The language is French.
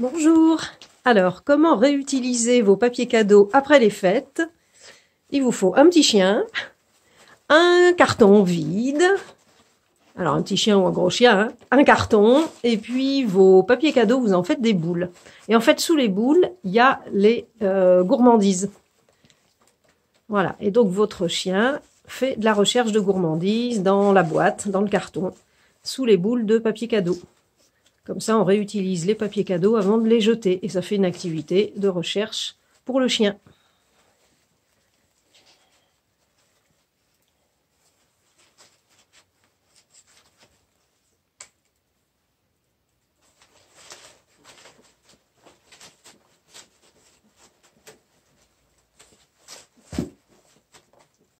Bonjour. Alors, comment réutiliser vos papiers cadeaux après les fêtes? Il vous faut un petit chien, un carton vide, alors un petit chien ou un gros chien, hein, un carton, et puis vos papiers cadeaux, vous en faites des boules. Et en fait, sous les boules, il y a les euh, gourmandises. Voilà, et donc votre chien fait de la recherche de gourmandises dans la boîte, dans le carton, sous les boules de papier cadeau. Comme ça, on réutilise les papiers cadeaux avant de les jeter, et ça fait une activité de recherche pour le chien.